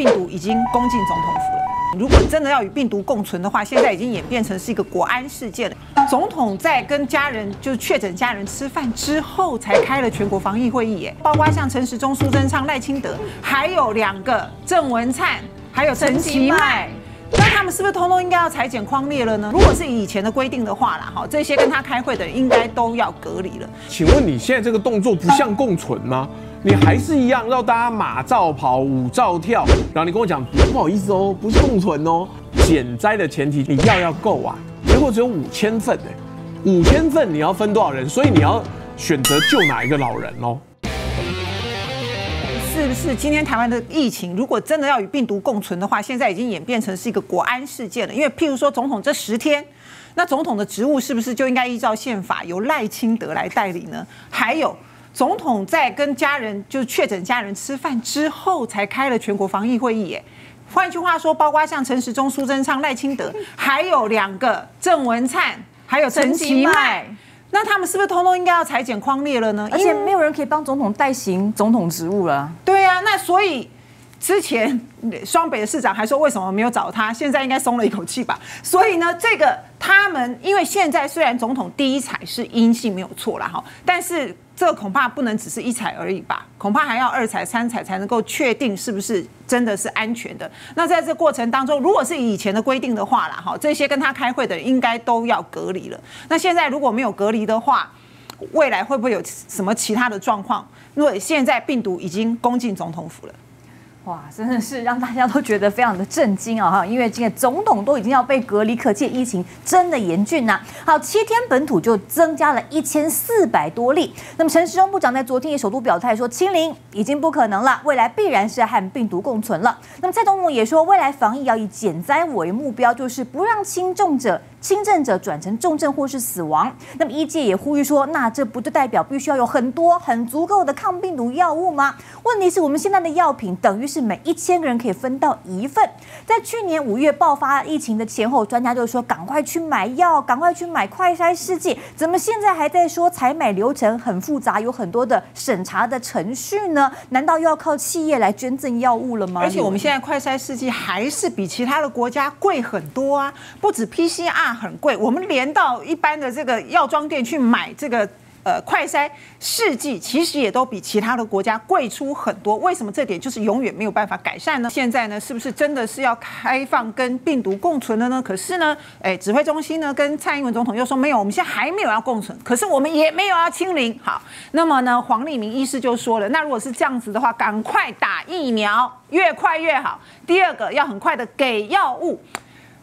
病毒已经攻进总统府了。如果真的要与病毒共存的话，现在已经演变成是一个国安事件了。总统在跟家人就是确诊家人吃饭之后，才开了全国防疫会议，耶，包括像陈时中、苏贞昌、赖清德，还有两个郑文灿，还有陈其迈。那他们是不是通通应该要裁剪框列了呢？如果是以前的规定的话啦，哈，这些跟他开会的人应该都要隔离了。请问你现在这个动作不像共存吗？你还是一样让大家马照跑，舞照跳，然后你跟我讲不好意思哦，不是共存哦，减灾的前提你要要够啊，结果只有五千份哎，五千份你要分多少人？所以你要选择救哪一个老人哦？是不是今天台湾的疫情如果真的要与病毒共存的话，现在已经演变成是一个国安事件了？因为譬如说总统这十天，那总统的职务是不是就应该依照宪法由赖清德来代理呢？还有。总统在跟家人就是确诊家人吃饭之后，才开了全国防疫会议。耶，换句话说，包括像陈时中、苏贞昌、赖清德，还有两个郑文灿，还有陈其迈，那他们是不是通通应该要裁剪框列了呢？而且没有人可以帮总统代行总统职务了。对啊，那所以之前双北的市长还说为什么没有找他，现在应该松了一口气吧？所以呢，这个他们因为现在虽然总统第一采是阴性没有错了哈，但是。这恐怕不能只是一采而已吧，恐怕还要二采、三采才能够确定是不是真的是安全的。那在这过程当中，如果是以前的规定的话啦，哈，这些跟他开会的人应该都要隔离了。那现在如果没有隔离的话，未来会不会有什么其他的状况？因为现在病毒已经攻进总统府了。哇，真的是让大家都觉得非常的震惊啊！哈，因为今天总统都已经要被隔离，可见疫情真的严峻呐。好，七天本土就增加了一千四百多例。那么陈时中部长在昨天也首度表态说，清零已经不可能了，未来必然是和病毒共存了。那么蔡总统也说，未来防疫要以减灾为目标，就是不让轻重者。轻症者转成重症或是死亡，那么医界也呼吁说，那这不就代表必须要有很多很足够的抗病毒药物吗？问题是我们现在的药品等于是每一千个人可以分到一份。在去年五月爆发疫情的前后，专家就说赶快去买药，赶快去买快筛试剂，怎么现在还在说采买流程很复杂，有很多的审查的程序呢？难道又要靠企业来捐赠药物了吗？而且我们现在快筛试剂还是比其他的国家贵很多啊，不止 PCR。很贵，我们连到一般的这个药妆店去买这个呃快筛试剂，其实也都比其他的国家贵出很多。为什么这点就是永远没有办法改善呢？现在呢，是不是真的是要开放跟病毒共存了呢？可是呢，哎，指挥中心呢跟蔡英文总统又说没有，我们现在还没有要共存，可是我们也没有要清零。好，那么呢，黄立明医师就说了，那如果是这样子的话，赶快打疫苗，越快越好。第二个要很快的给药物。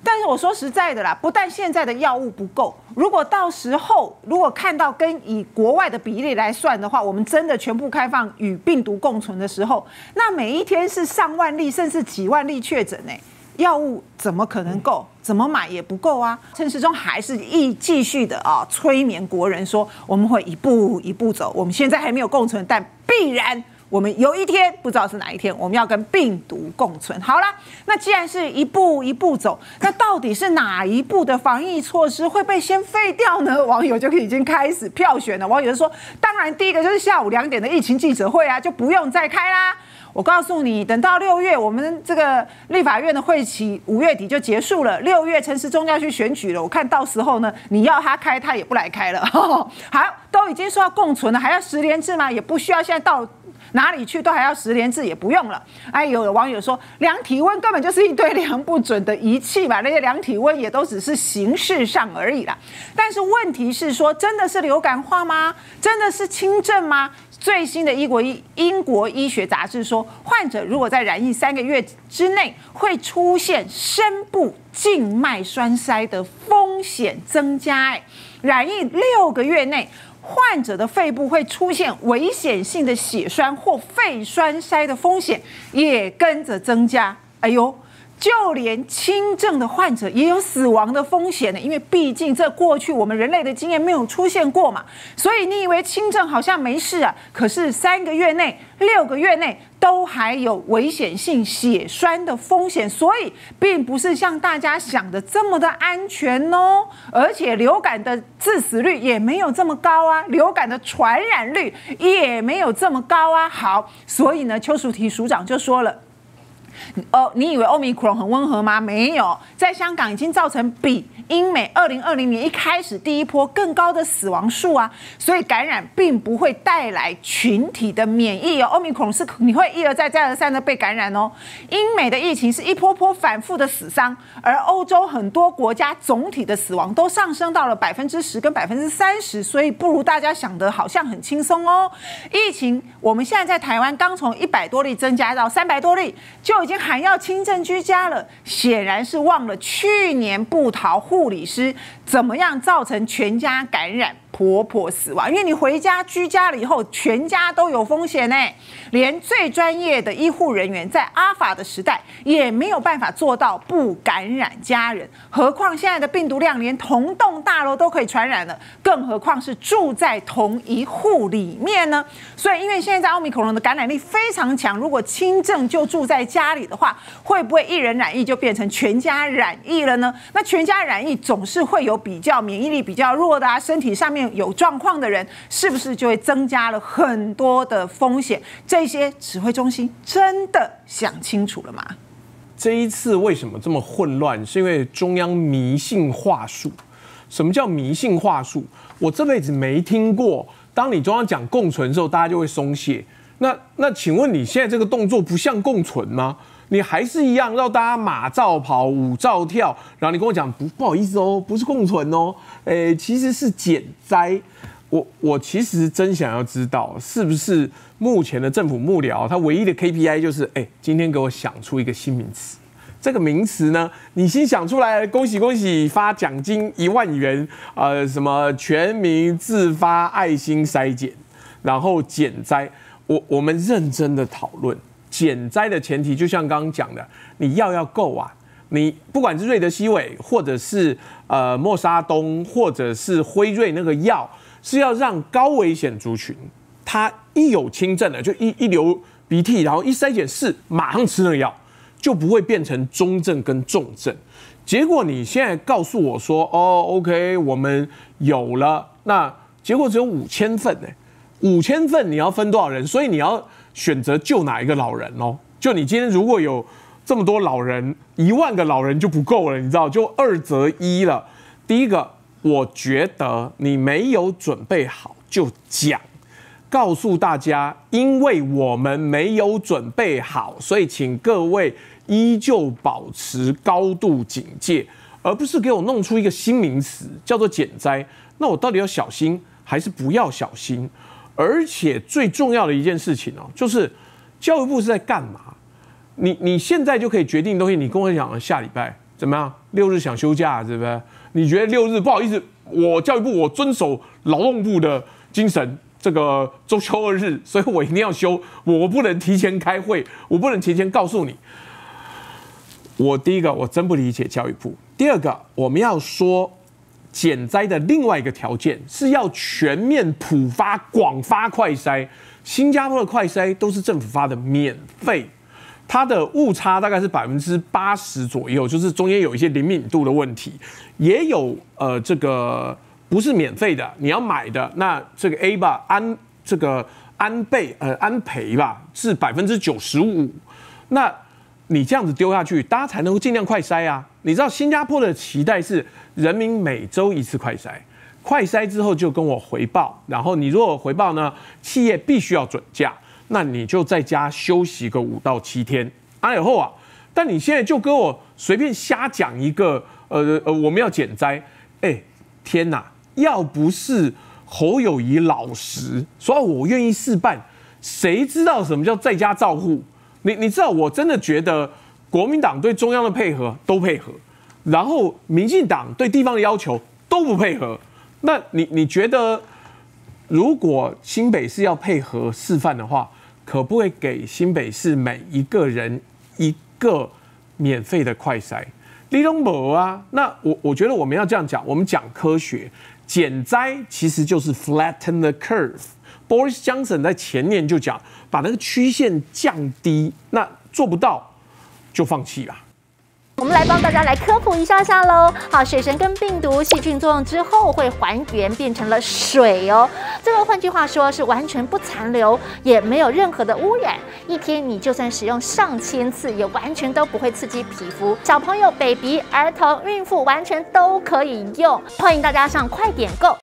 但是我说实在的啦，不但现在的药物不够，如果到时候如果看到跟以国外的比例来算的话，我们真的全部开放与病毒共存的时候，那每一天是上万例甚至几万例确诊呢，药物怎么可能够？怎么买也不够啊！陈时中还是一继续的啊催眠国人说，我们会一步一步走，我们现在还没有共存，但必然。我们有一天不知道是哪一天，我们要跟病毒共存。好了，那既然是一步一步走，那到底是哪一步的防疫措施会被先废掉呢？网友就已经开始票选了。网友就说：“当然，第一个就是下午两点的疫情记者会啊，就不用再开啦。”我告诉你，等到六月，我们这个立法院的会期五月底就结束了。六月陈时中要去选举了，我看到时候呢，你要他开，他也不来开了。好，都已经说要共存了，还要十连制吗？也不需要现在到。哪里去都还要十连制，也不用了。哎，有的网友说量体温根本就是一堆量不准的仪器吧？那些量体温也都只是形式上而已啦。但是问题是说，真的是流感化吗？真的是轻症吗？最新的英国医英国医学杂志说，患者如果在染疫三个月之内会出现深部静脉栓塞的风险增加，哎，染疫六个月内。患者的肺部会出现危险性的血栓或肺栓塞的风险也跟着增加。哎呦，就连轻症的患者也有死亡的风险呢，因为毕竟这过去我们人类的经验没有出现过嘛。所以你以为轻症好像没事啊，可是三个月内、六个月内。都还有危险性血栓的风险，所以并不是像大家想的这么的安全哦。而且流感的致死率也没有这么高啊，流感的传染率也没有这么高啊。好，所以呢，邱淑媞署长就说了，哦，你以为欧米克戎很温和吗？没有，在香港已经造成比英美二零二零年一开始第一波更高的死亡数啊，所以感染并不会带来群体的免疫哦。欧米克戎是你会一而再再而三的被感染哦。英美的疫情是一波波反复的死伤，而欧洲很多国家总体的死亡都上升到了百分之十跟百分之三十，所以不如大家想的好像很轻松哦。疫情我们现在在台湾刚从一百多例增加到三百多例，就已经喊要轻症居家了，显然是忘了去年不逃护理师怎么样造成全家感染。婆婆死亡，因为你回家居家了以后，全家都有风险呢。连最专业的医护人员在阿法的时代也没有办法做到不感染家人，何况现在的病毒量连同栋大楼都可以传染了，更何况是住在同一户里面呢？所以，因为现在奥密克戎的感染力非常强，如果轻症就住在家里的话，会不会一人染疫就变成全家染疫了呢？那全家染疫总是会有比较免疫力比较弱的啊，身体上面。有状况的人，是不是就会增加了很多的风险？这些指挥中心真的想清楚了吗？这一次为什么这么混乱？是因为中央迷信话术。什么叫迷信话术？我这辈子没听过。当你中央讲共存的时候，大家就会松懈。那那，请问你现在这个动作不像共存吗？你还是一样让大家马照跑，舞照跳，然后你跟我讲不不好意思哦，不是共存哦，诶，其实是减灾。我我其实真想要知道，是不是目前的政府幕僚，他唯一的 KPI 就是，哎，今天给我想出一个新名词。这个名词呢，你先想出来，恭喜恭喜，发奖金一万元，呃，什么全民自发爱心筛检，然后减灾。我我们认真的讨论。减灾的前提，就像刚刚讲的，你药要够啊！你不管是瑞德西韦，或者是呃莫沙东，或者是辉瑞那个药，是要让高危险族群，他一有轻症的，就一一流鼻涕，然后一筛检是马上吃那个药，就不会变成中症跟重症。结果你现在告诉我说，哦，OK，我们有了，那结果只有五千份呢，五千份你要分多少人？所以你要。选择救哪一个老人哦？就你今天如果有这么多老人，一万个老人就不够了，你知道？就二择一了。第一个，我觉得你没有准备好就讲，告诉大家，因为我们没有准备好，所以请各位依旧保持高度警戒，而不是给我弄出一个新名词叫做减灾。那我到底要小心还是不要小心？而且最重要的一件事情哦，就是教育部是在干嘛？你你现在就可以决定东西。你跟我讲下礼拜怎么样？六日想休假，是不是？你觉得六日不好意思？我教育部我遵守劳动部的精神，这个周休二日，所以我一定要休。我不能提前开会，我不能提前告诉你。我第一个我真不理解教育部。第二个我们要说。减灾的另外一个条件是要全面普发、广发快筛。新加坡的快筛都是政府发的，免费，它的误差大概是百分之八十左右，就是中间有一些灵敏度的问题。也有呃，这个不是免费的，你要买的。那这个 A 吧，安这个安倍呃安培吧，是百分之九十五。那你这样子丢下去，大家才能够尽量快筛啊！你知道新加坡的期待是人民每周一次快筛，快筛之后就跟我回报，然后你如果回报呢，企业必须要准假，那你就在家休息个五到七天。啊以后啊，但你现在就跟我随便瞎讲一个，呃呃，我们要减灾，哎，天哪！要不是侯友谊老实说，我愿意试办，谁知道什么叫在家照护？你你知道，我真的觉得国民党对中央的配合都配合，然后民进党对地方的要求都不配合。那你你觉得，如果新北市要配合示范的话，可不可以给新北市每一个人一个免费的快筛？李东博啊，那我我觉得我们要这样讲，我们讲科学，减灾其实就是 flatten the curve。Boris Johnson 在前年就讲。把那个曲线降低，那做不到就放弃吧。我们来帮大家来科普一下下喽。好，水神跟病毒、细菌作用之后会还原变成了水哦。这个换句话说是完全不残留，也没有任何的污染。一天你就算使用上千次，也完全都不会刺激皮肤。小朋友、baby、儿童、孕妇完全都可以用。欢迎大家上快点购。